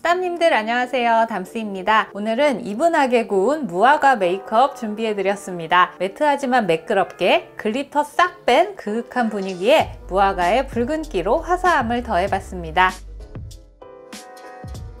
스담님들 안녕하세요. 담스입니다. 오늘은 even하게 구운 무화과 메이크업 준비해드렸습니다. 매트하지만 매끄럽게 glitter 싹 뺀 그윽한 분위기에 무화과의 붉은기로 화사함을 더해봤습니다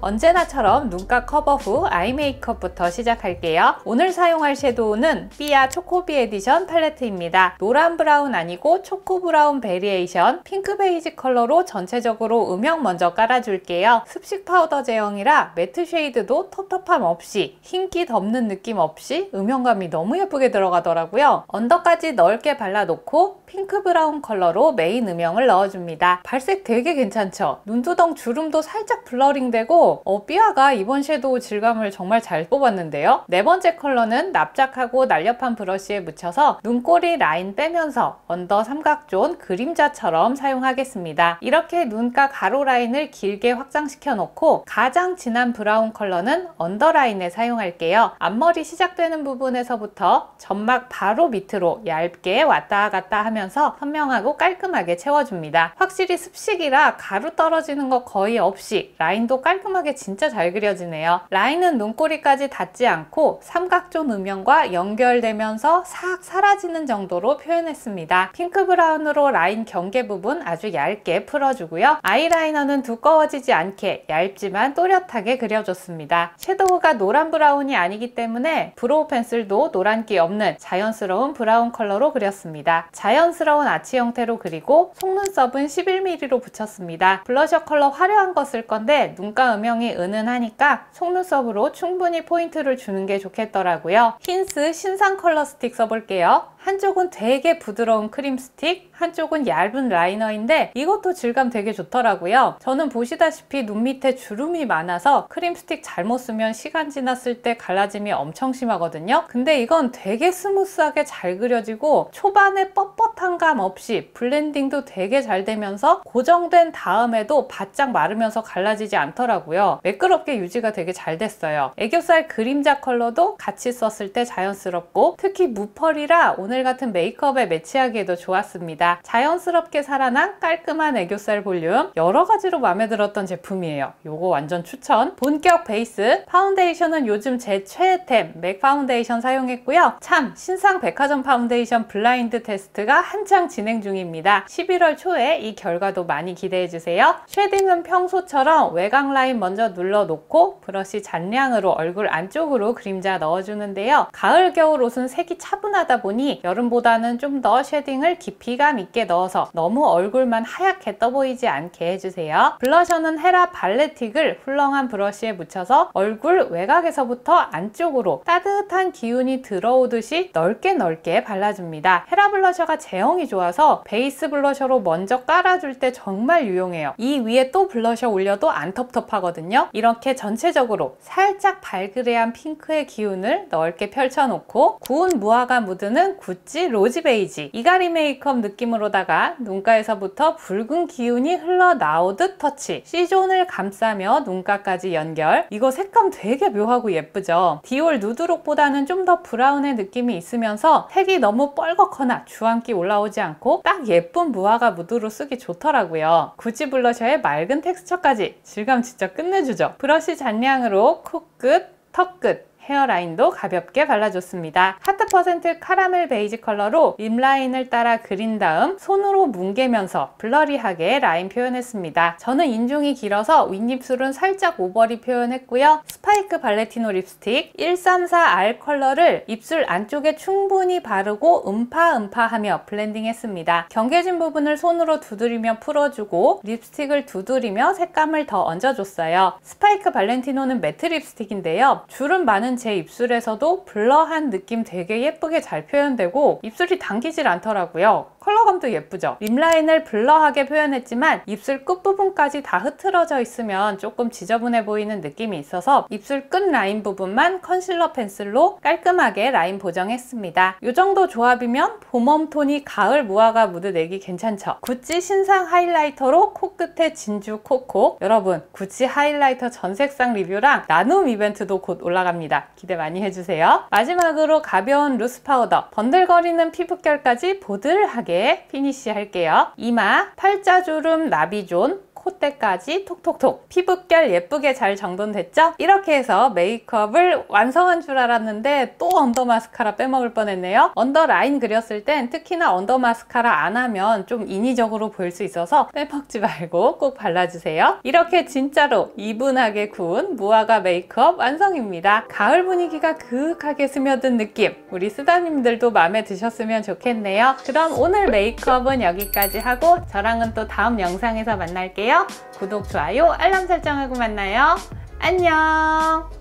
언제나처럼 눈가 커버 후 아이 메이크업부터 시작할게요. 오늘 사용할 섀도우는 삐아 초코비 에디션 팔레트입니다. 노란 브라운 아니고 초코 브라운 variation 핑크 베이지 컬러로 전체적으로 음영 먼저 깔아줄게요. 습식 파우더 제형이라 매트 shade도 텁텁함 없이 흰기 덮는 느낌 없이 음영감이 너무 예쁘게 들어가더라고요. 언더까지 넓게 발라놓고 핑크 브라운 컬러로 메인 음영을 넣어줍니다. 발색 되게 괜찮죠? 눈두덩 주름도 살짝 blurring되고 어, 삐아가 이번 섀도우 질감을 정말 잘 뽑았는데요. 네 번째 컬러는 납작하고 날렵한 브러쉬에 묻혀서 눈꼬리 라인 빼면서 언더 삼각존 그림자처럼 사용하겠습니다. 이렇게 눈가 가로 라인을 길게 확장시켜 놓고 가장 진한 브라운 컬러는 언더라인에 사용할게요. 앞머리 시작되는 부분에서부터 점막 바로 밑으로 얇게 왔다 갔다 하면서 선명하고 깔끔하게 채워줍니다. 확실히 습식이라 가루 떨어지는 거 거의 없이 라인도 깔끔하게 깔끔하게 진짜 잘 그려지네요. 라인은 눈꼬리까지 닿지 않고 삼각존 음영과 연결되면서 싹 사라지는 정도로 표현했습니다. 핑크 브라운으로 라인 경계 부분 아주 얇게 풀어주고요. 아이라이너는 두꺼워지지 않게 얇지만 또렷하게 그려줬습니다. 섀도우가 노란 브라운이 아니기 때문에 브로우 펜슬도 노란기 없는 자연스러운 브라운 컬러로 그렸습니다. 자연스러운 아치 형태로 그리고 속눈썹은 11mm로 붙였습니다. 블러셔 컬러 화려한 거 쓸 건데 눈가 음영 음영이 은은하니까 속눈썹으로 충분히 포인트를 주는 게 좋겠더라고요. 힌스 신상 컬러 스틱 써볼게요. 한쪽은 되게 부드러운 크림 스틱, 한쪽은 얇은 라이너인데 이것도 질감 되게 좋더라고요. 저는 보시다시피 눈 밑에 주름이 많아서 크림 스틱 잘못 쓰면 시간 지났을 때 갈라짐이 엄청 심하거든요. 근데 이건 되게 스무스하게 잘 그려지고 초반에 뻣뻣한 감 없이 블렌딩도 되게 잘 되면서 고정된 다음에도 바짝 마르면서 갈라지지 않더라고요. 매끄럽게 유지가 되게 잘 됐어요. 애교살 그림자 컬러도 같이 썼을 때 자연스럽고 특히 무펄이라 오늘 오늘 같은 메이크업에 매치하기에도 좋았습니다. 자연스럽게 살아난 깔끔한 애교살 볼륨 여러 가지로 마음에 들었던 제품이에요. 요거 완전 추천. 본격 베이스 파운데이션은 요즘 제 최애템 맥 파운데이션 사용했고요. 참 신상 백화점 파운데이션 블라인드 테스트가 한창 진행 중입니다. 11월 초에 이 결과도 많이 기대해주세요. 쉐딩은 평소처럼 외곽 라인 먼저 눌러놓고 브러쉬 잔량으로 얼굴 안쪽으로 그림자 넣어주는데요. 가을 겨울 옷은 색이 차분하다 보니 여름보다는 좀 더 쉐딩을 깊이감 있게 넣어서 너무 얼굴만 하얗게 떠 보이지 않게 해주세요. 블러셔는 헤라 발레틱을 훌렁한 브러쉬에 묻혀서 얼굴 외곽에서부터 안쪽으로 따뜻한 기운이 들어오듯이 넓게 넓게 발라줍니다. 헤라 블러셔가 제형이 좋아서 베이스 블러셔로 먼저 깔아줄 때 정말 유용해요. 이 위에 또 블러셔 올려도 안 텁텁하거든요. 이렇게 전체적으로 살짝 발그레한 핑크의 기운을 넓게 펼쳐놓고 구운 무화과 무드는 구찌 로지 베이지. 이가리 메이크업 느낌으로다가 눈가에서부터 붉은 기운이 흘러나오듯 터치. C존을 감싸며 눈가까지 연결. 이거 색감 되게 묘하고 예쁘죠? 디올 누드록보다는 좀 더 브라운의 느낌이 있으면서 색이 너무 뻘겋거나 주황기 올라오지 않고 딱 예쁜 무화과 무드로 쓰기 좋더라고요. 구찌 블러셔의 맑은 텍스처까지. 질감 진짜 끝내주죠. 브러쉬 잔량으로 코끝, 턱끝 헤어라인도 가볍게 발라줬습니다. 하트 퍼센트 카라멜 베이지 컬러로 립라인을 따라 그린 다음 손으로 뭉개면서 blurry하게 라인 표현했습니다. 저는 인중이 길어서 윗입술은 살짝 오버립 표현했고요. 스파이크 발렌티노 립스틱 134R 컬러를 입술 안쪽에 충분히 바르고 음파음파하며 블렌딩했습니다. 경계진 부분을 손으로 두드리며 풀어주고 립스틱을 두드리며 색감을 더 얹어줬어요. 스파이크 발렌티노는 매트 립스틱인데요. 주름 많은 제 입술에서도 blur한 느낌 되게 예쁘게 잘 표현되고 입술이 당기질 않더라고요. 컬러감도 예쁘죠? 립라인을 blur하게 표현했지만 입술 끝부분까지 다 흐트러져 있으면 조금 지저분해 보이는 느낌이 있어서 입술 끝 라인 부분만 컨실러 펜슬로 깔끔하게 라인 보정했습니다. 이 정도 조합이면 봄웜톤이 가을 무화과 무드 내기 괜찮죠? 구찌 신상 하이라이터로 코끝에 진주 콕콕 여러분 구찌 하이라이터 전 색상 리뷰랑 나눔 이벤트도 곧 올라갑니다. 기대 많이 해주세요. 마지막으로 가벼운 루스 파우더 번들거리는 피부결까지 보들하게 finish 할게요. 이마, 팔자주름, 나비존, 콧대까지 톡톡톡 피부결 예쁘게 잘 정돈됐죠? 이렇게 해서 메이크업을 완성한 줄 알았는데 또 언더 마스카라 빼먹을 뻔했네요. 언더 라인 그렸을 땐 특히나 언더 마스카라 안 하면 좀 인위적으로 보일 수 있어서 빼먹지 말고 꼭 발라주세요. 이렇게 진짜로 even하게 구운 무화과 메이크업 완성입니다. 가을 분위기가 그윽하게 스며든 느낌 우리 쓰다님들도 마음에 드셨으면 좋겠네요. 그럼 오늘 메이크업은 여기까지 하고 저랑은 또 다음 영상에서 만날게요. 구독, 좋아요, 알람 설정하고 만나요. 안녕!